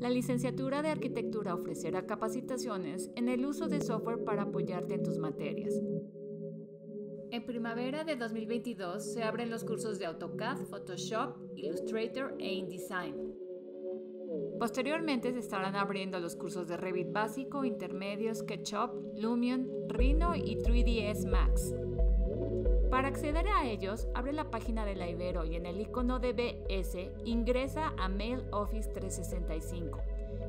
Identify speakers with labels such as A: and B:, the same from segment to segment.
A: La licenciatura de arquitectura ofrecerá capacitaciones en el uso de software para apoyarte en tus materias. En primavera de 2022 se abren los cursos de AutoCAD, Photoshop, Illustrator e InDesign. Posteriormente se estarán abriendo los cursos de Revit básico, intermedio, SketchUp, Lumion, Rhino y 3ds Max. Para acceder a ellos, abre la página de la Ibero y en el icono de BS ingresa a Mail Office 365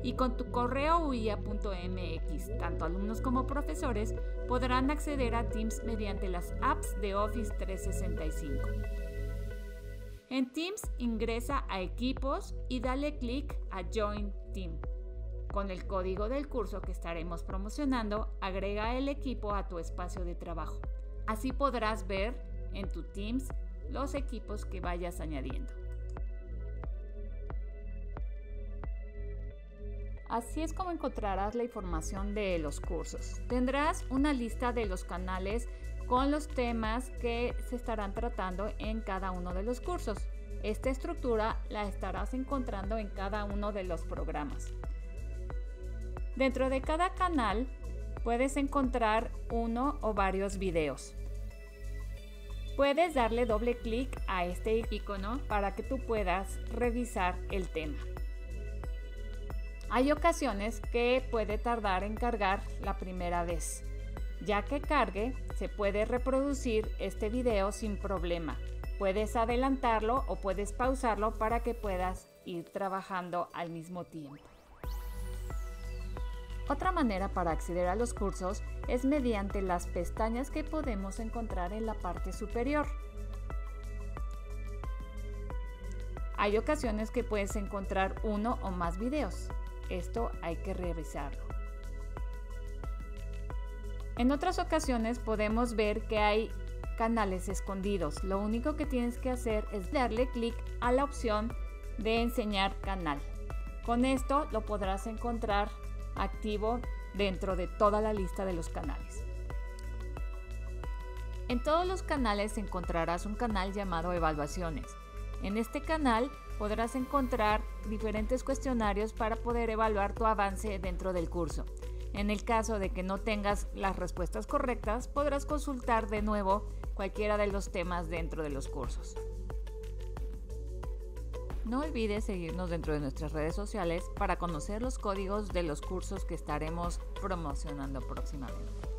A: y con tu correo uia.mx, tanto alumnos como profesores podrán acceder a Teams mediante las apps de Office 365. En Teams ingresa a equipos y dale clic a Join Team. Con el código del curso que estaremos promocionando, agrega el equipo a tu espacio de trabajo. Así podrás ver en tu Teams los equipos que vayas añadiendo. Así es como encontrarás la información de los cursos. Tendrás una lista de los canales con los temas que se estarán tratando en cada uno de los cursos. Esta estructura la estarás encontrando en cada uno de los programas. Dentro de cada canal puedes encontrar uno o varios videos. Puedes darle doble clic a este icono para que tú puedas revisar el tema. Hay ocasiones que puede tardar en cargar la primera vez. Ya que cargue, se puede reproducir este video sin problema. Puedes adelantarlo o puedes pausarlo para que puedas ir trabajando al mismo tiempo. Otra manera para acceder a los cursos es mediante las pestañas que podemos encontrar en la parte superior. Hay ocasiones que puedes encontrar uno o más videos. Esto hay que revisarlo. En otras ocasiones podemos ver que hay canales escondidos. Lo único que tienes que hacer es darle clic a la opción de enseñar canal. Con esto lo podrás encontrar activo dentro de toda la lista de los canales. En todos los canales encontrarás un canal llamado evaluaciones. En este canal podrás encontrar diferentes cuestionarios para poder evaluar tu avance dentro del curso. En el caso de que no tengas las respuestas correctas, podrás consultar de nuevo cualquiera de los temas dentro de los cursos. No olvides seguirnos dentro de nuestras redes sociales para conocer los códigos de los cursos que estaremos promocionando próximamente.